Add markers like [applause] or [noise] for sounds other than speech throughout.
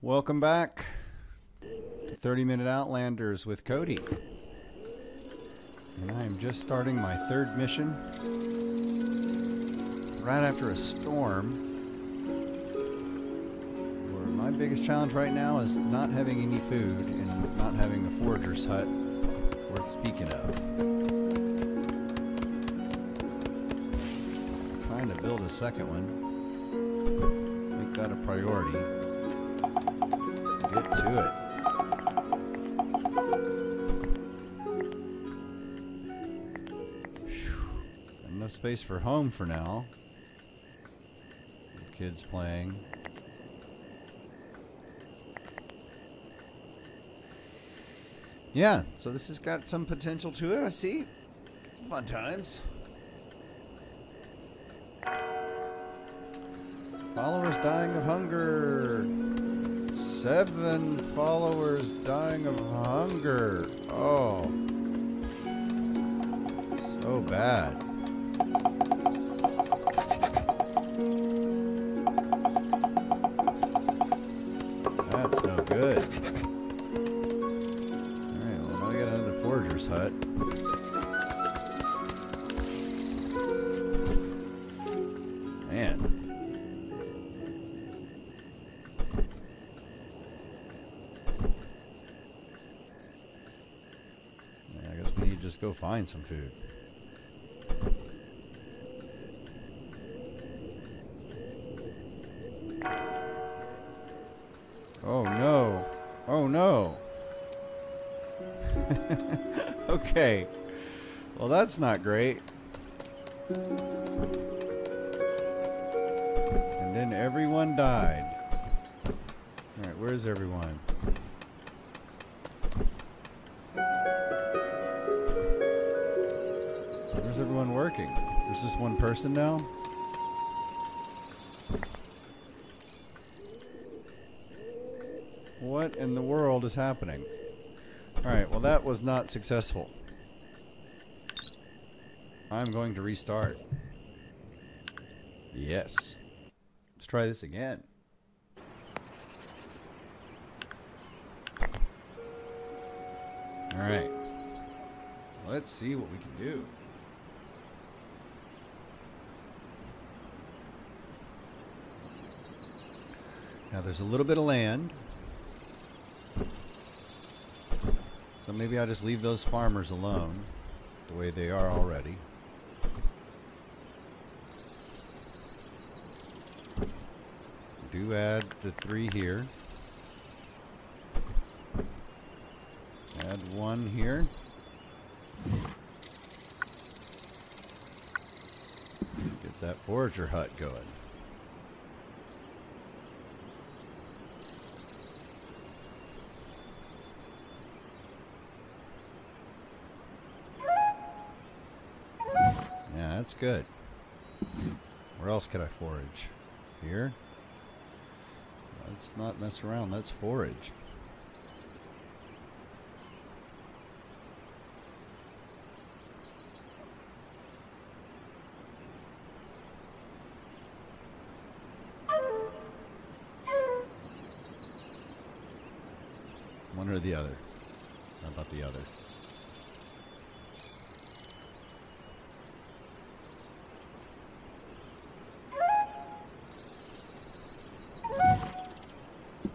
Welcome back to 30 Minute Outlanders with Cody. And I am just starting my third mission right after a storm. Where my biggest challenge right now is not having any food and not having a forager's hut worth speaking of. I'm Trying to build a second one. Make that a priority get to it. Whew. Enough space for home for now. Kids playing. Yeah, so this has got some potential to it, I see. Fun times. Followers dying of hunger. Seven followers dying of hunger. Oh. So bad. Find some food. Oh no. Oh no. [laughs] okay. Well, that's not great. And then everyone died. Alright, where's everyone? Working? There's just one person now? What in the world is happening? Alright, well that was not successful. I'm going to restart. Yes. Let's try this again. Alright. Let's see what we can do. Now there's a little bit of land. So maybe I'll just leave those farmers alone the way they are already. Do add the three here. Add one here. Get that forager hut going. Yeah, that's good. Where else could I forage? Here? Let's not mess around. Let's forage. One or the other. How about the other?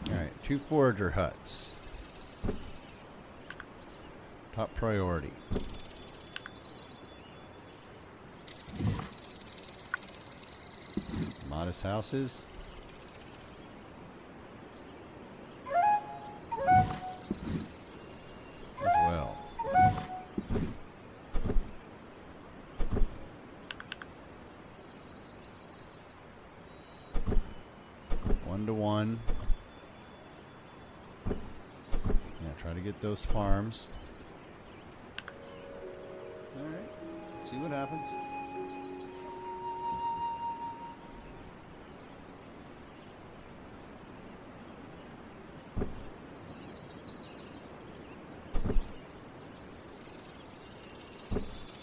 Alright, two forager huts. Top priority. Modest houses. Those farms. Alright. See what happens.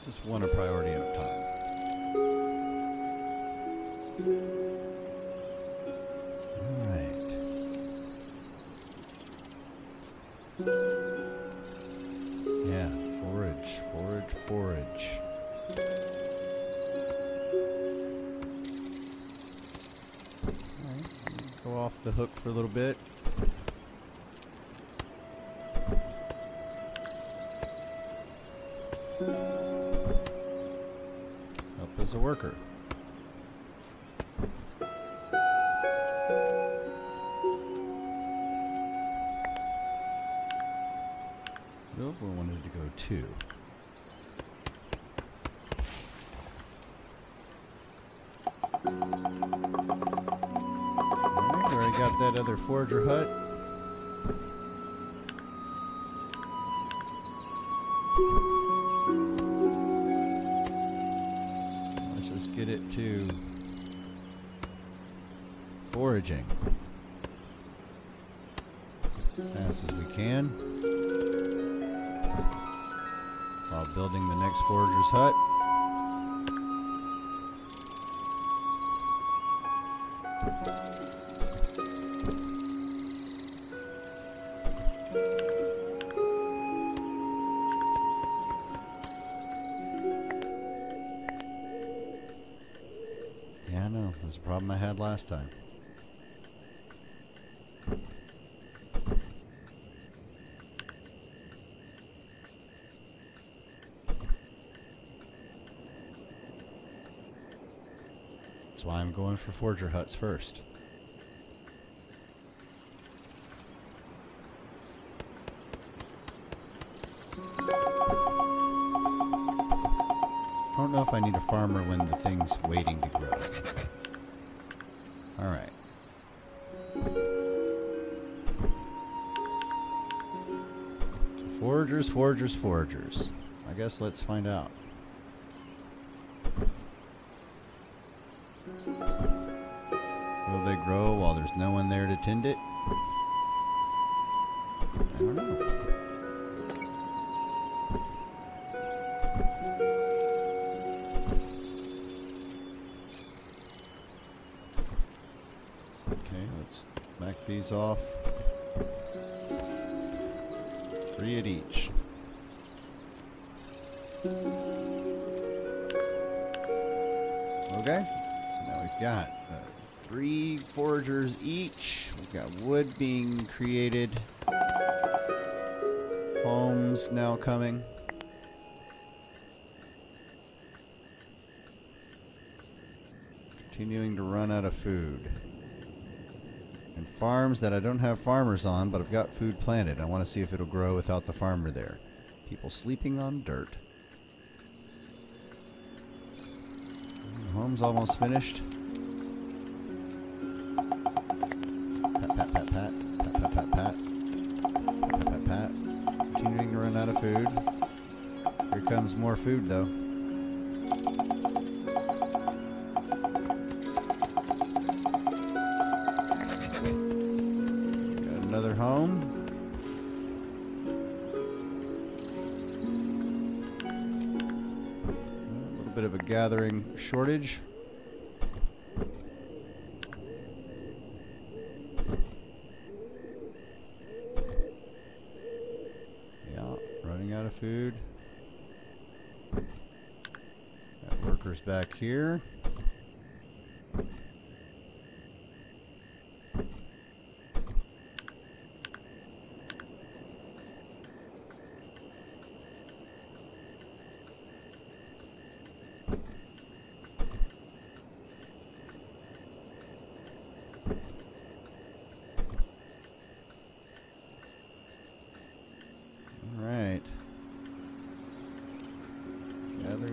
Just one a priority at a time. Hook for a little bit. Up as a worker. Got that other forager hut. Let's just get it to foraging as fast as we can while building the next forager's hut. That's why I'm going for forager huts first. I don't know if I need a farmer when the thing's waiting to grow. Alright. So foragers, foragers, foragers. I guess let's find out. No one there to tend it? I don't know. Okay, let's back these off. Three at each. Okay, so now we've got uh, three foragers each. We've got wood being created. Homes now coming. Continuing to run out of food. And farms that I don't have farmers on, but I've got food planted. I want to see if it'll grow without the farmer there. People sleeping on dirt. Home's almost finished. Food, though. Got another home. A little bit of a gathering shortage. Yeah, running out of food. Got workers back here.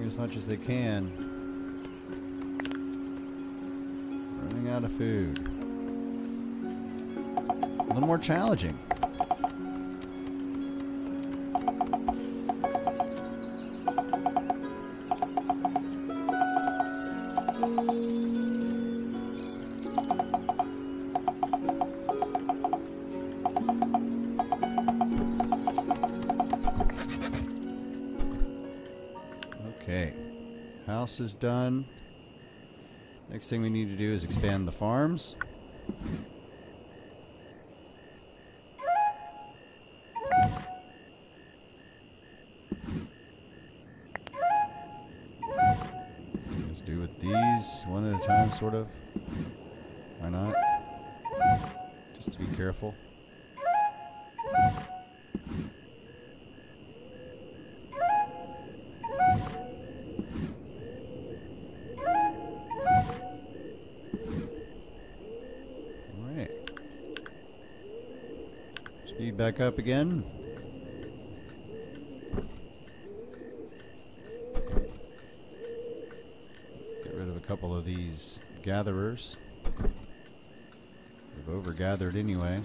As much as they can. Running out of food. A little more challenging. Okay. House is done. Next thing we need to do is expand the farms. Let's do with these one at a time, sort of. Why not? Just to be careful. Back up again. Get rid of a couple of these gatherers. They've overgathered anyway.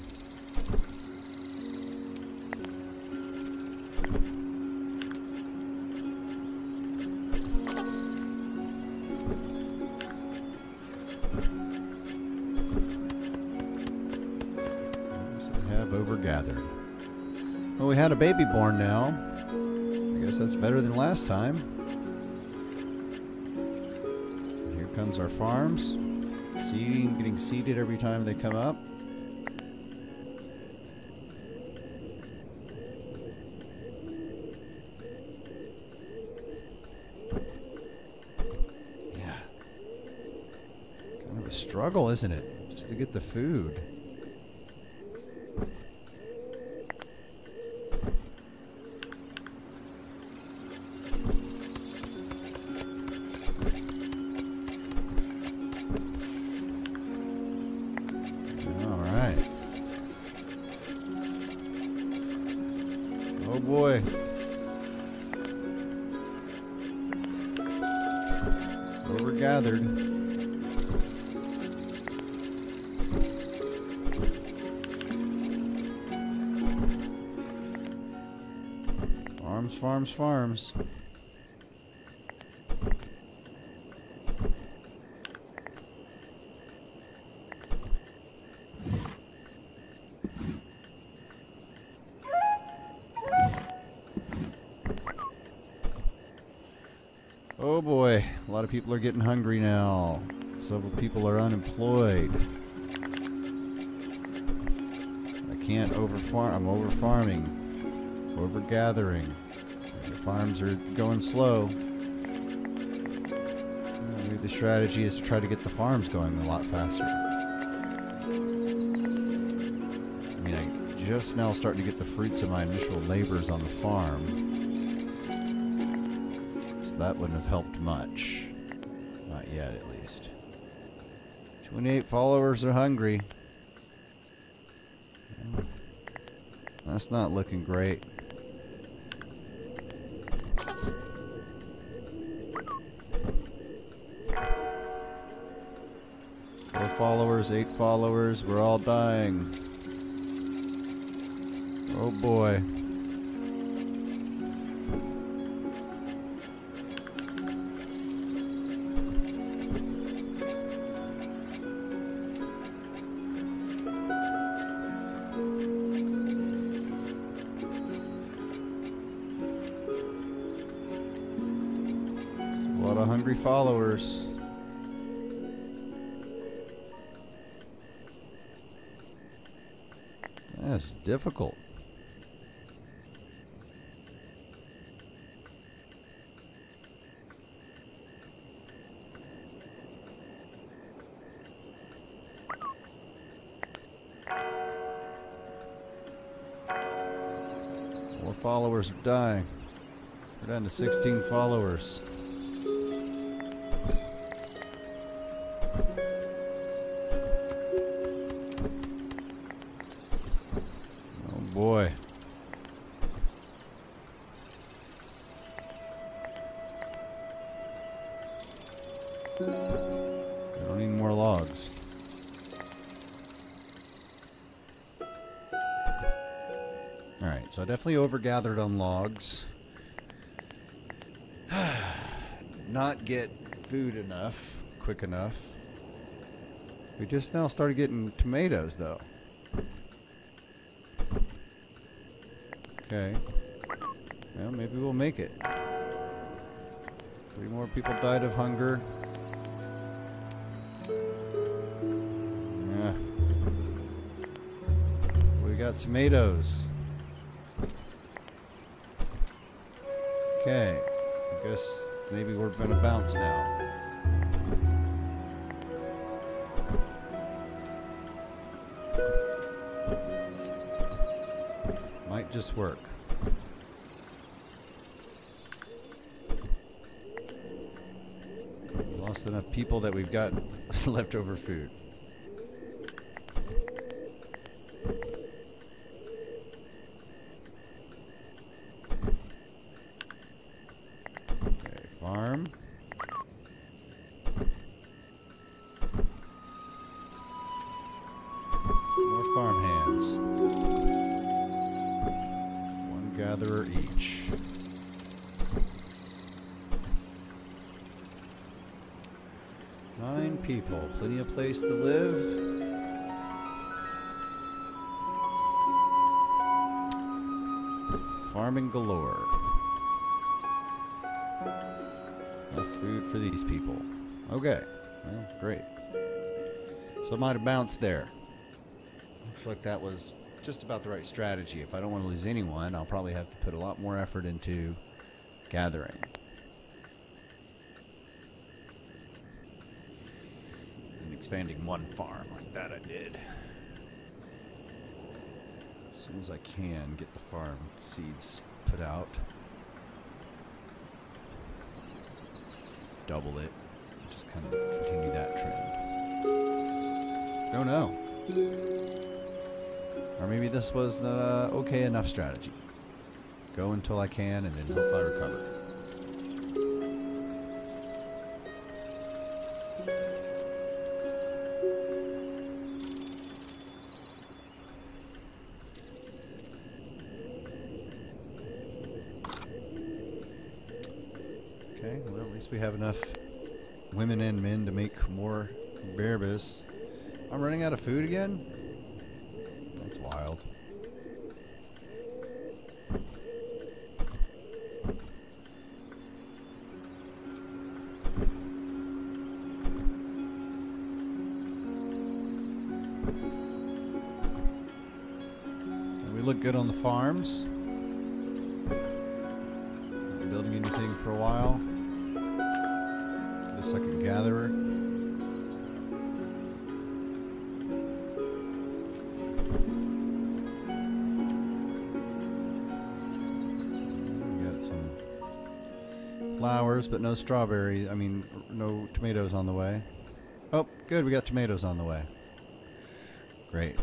Now. I guess that's better than last time. Here comes our farms. Seeding, getting seeded every time they come up. Yeah. Kind of a struggle, isn't it? Just to get the food. Farms. Oh boy, a lot of people are getting hungry now. Several people are unemployed. I can't over farm. I'm over farming, over gathering. Farms are going slow. Maybe the strategy is to try to get the farms going a lot faster. I mean, I just now starting to get the fruits of my initial labors on the farm. So that wouldn't have helped much. Not yet, at least. 28 followers are hungry. That's not looking great. Four followers, eight followers, we're all dying. Oh boy. A lot of hungry followers. Difficult. More followers are dying. We're down to 16 followers. Definitely overgathered on logs. [sighs] Not get food enough, quick enough. We just now started getting tomatoes though. Okay. Well, maybe we'll make it. Three more people died of hunger. Yeah. We got tomatoes. Okay. I guess maybe we're gonna bounce now. Might just work. Lost enough people that we've got [laughs] leftover food. Farming galore. Enough food for these people. Okay. Well, great. So I might have bounced there. Looks like that was just about the right strategy. If I don't want to lose anyone, I'll probably have to put a lot more effort into gathering. And expanding one farm like that I did. As soon as I can get the farm seeds put out. Double it. Just kind of continue that trend. Don't know. Or maybe this was an uh, okay enough strategy. Go until I can and then hopefully I recover. We have enough women and men to make more berbers. I'm running out of food again? That's wild. We look good on the farms. Flowers, but no strawberry. I mean, no tomatoes on the way. Oh, good. We got tomatoes on the way. Great.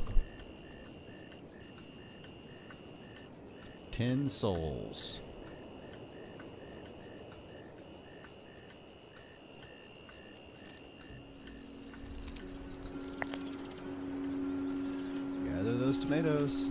Ten souls. Gather those tomatoes.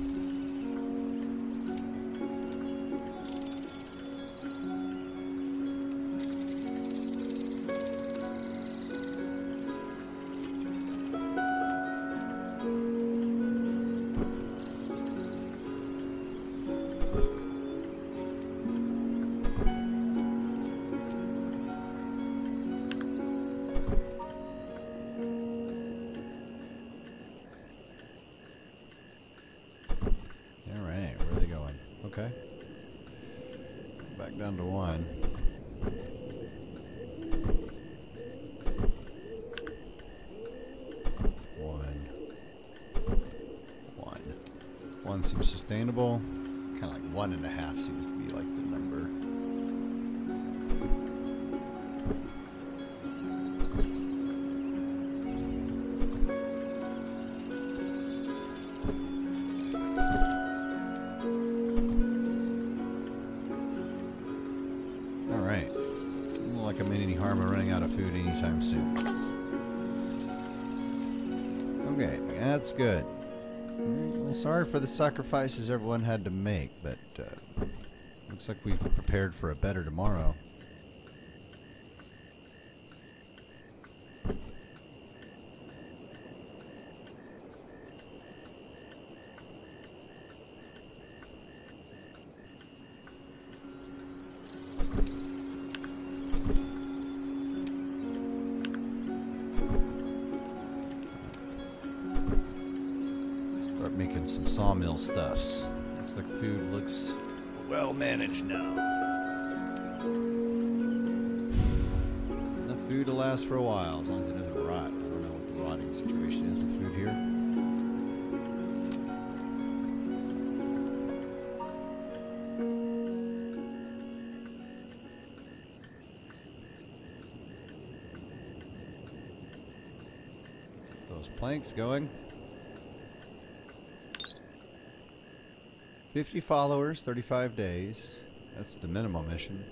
Okay. Back down to one. One. One. One seems sustainable. Kind of like one and a half seems to be like the number. Good. Well, sorry for the sacrifices everyone had to make, but uh, looks like we've prepared for a better tomorrow. sawmill stuffs. Looks like food looks well managed now. Enough food to last for a while, as long as it doesn't rot. I don't know what the rotting situation is with food here. planks going. 50 followers, 35 days. That's the minimum mission.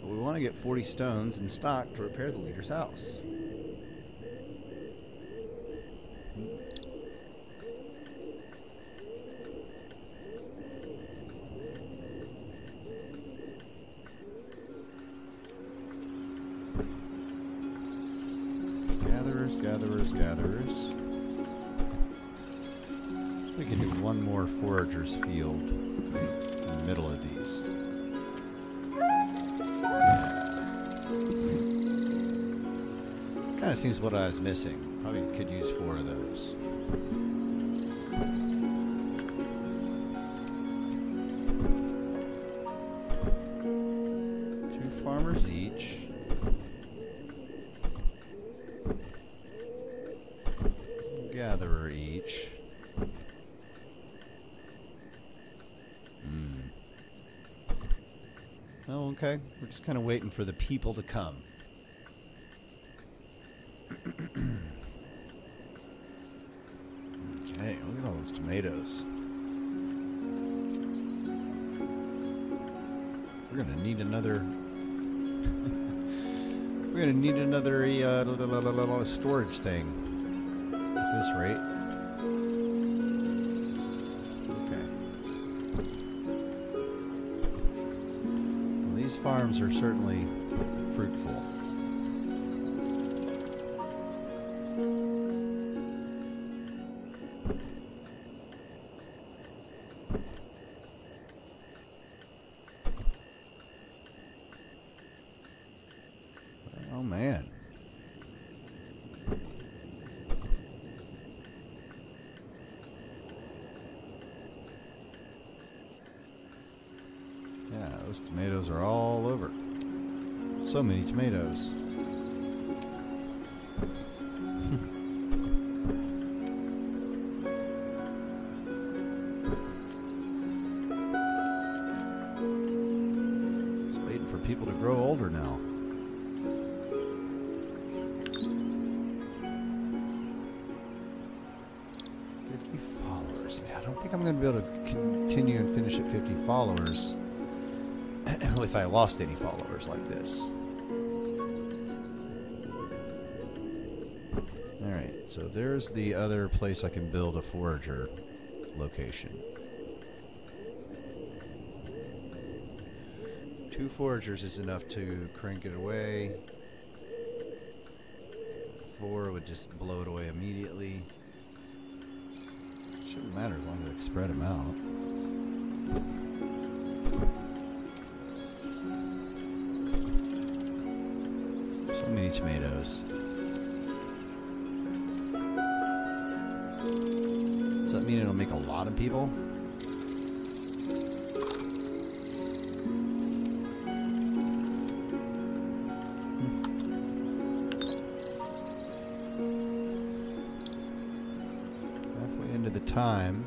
But we want to get 40 stones in stock to repair the leader's house. Hmm. Forager's field in the middle of these. Kind of seems what I was missing. Probably could use four of those. Oh, okay. We're just kind of waiting for the people to come. [clears throat] okay, look at all those tomatoes. We're gonna need another. [laughs] We're gonna need another uh, storage thing. At this rate. Are certainly fruitful. Those tomatoes are all over. So many tomatoes. If I lost any followers like this. Alright, so there's the other place I can build a forager location. Two foragers is enough to crank it away. Four would just blow it away immediately. Shouldn't matter as long as I spread them out. Tomatoes. Does that mean it'll make a lot of people? Hmm. Halfway into the time.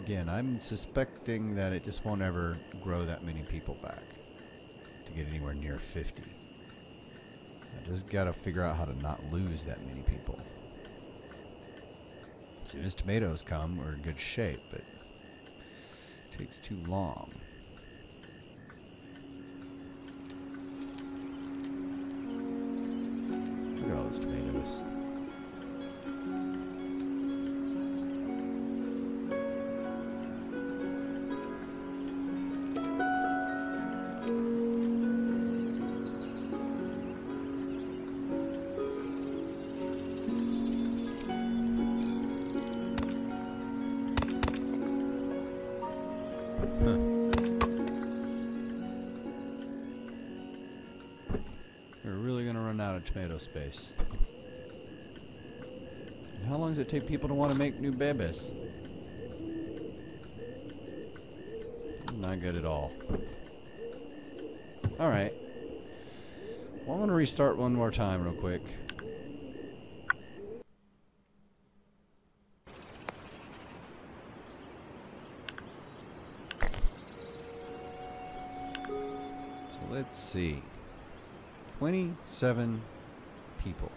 Again, I'm suspecting that it just won't ever grow that many people back get anywhere near 50. I just gotta figure out how to not lose that many people. As soon as tomatoes come, we're in good shape, but it takes too long. Look at all those tomatoes. Tomato space. And how long does it take people to want to make new babies? Not good at all. Alright. Well, I'm gonna restart one more time real quick. So let's see. 27 people.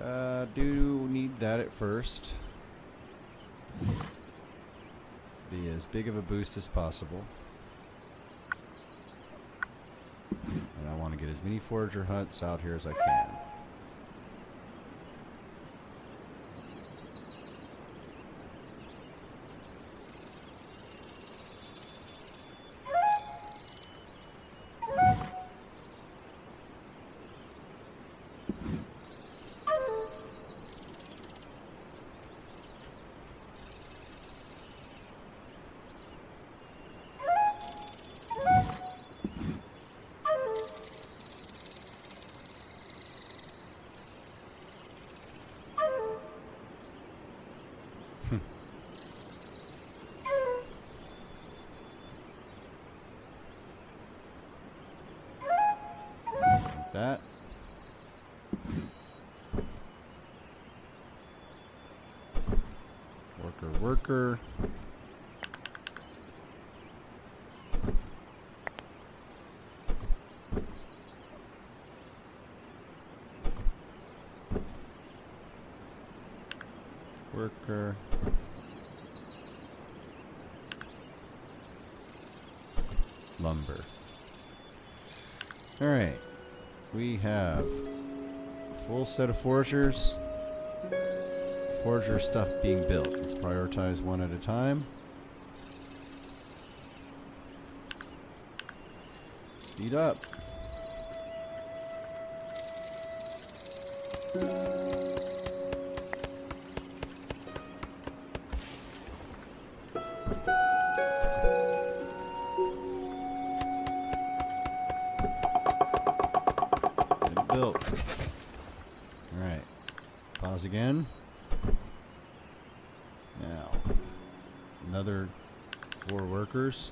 Uh, do need that at first. To be as big of a boost as possible. And I want to get as many forager hunts out here as I can. That. Worker, worker. Lumber. All right. We have a full set of foragers. Forager stuff being built. Let's prioritize one at a time. Speed up. Again. Now, another four workers.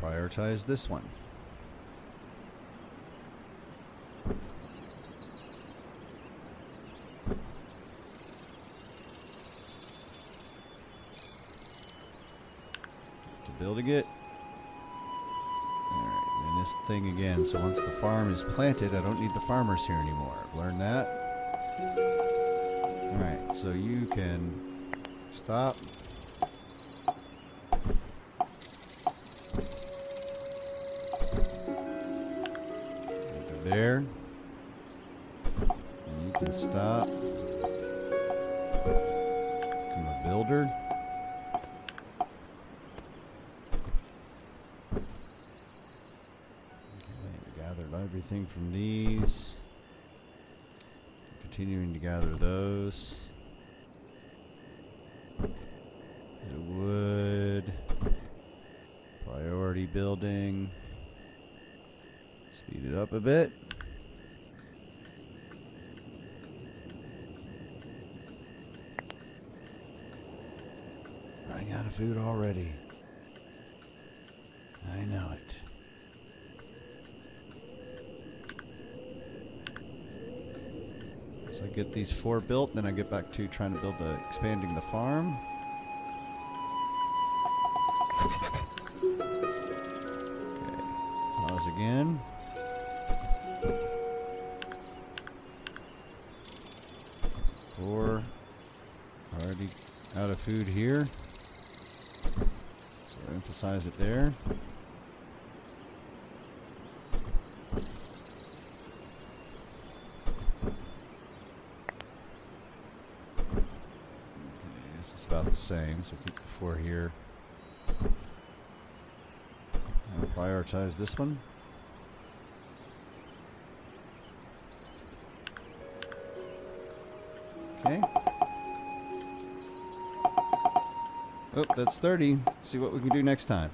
Prioritize this one. So once the farm is planted, I don't need the farmers here anymore. I've learned that. Alright, so you can stop. There. Everything from these. Continuing to gather those. Wood. Priority building. Speed it up a bit. Running out of food already. So I get these four built, then I get back to trying to build the expanding the farm. Okay, pause again. Four. Already out of food here. So emphasize it there. Okay, this is so keep the four here. I'll prioritize this one. Okay. Oh, that's 30. see what we can do next time.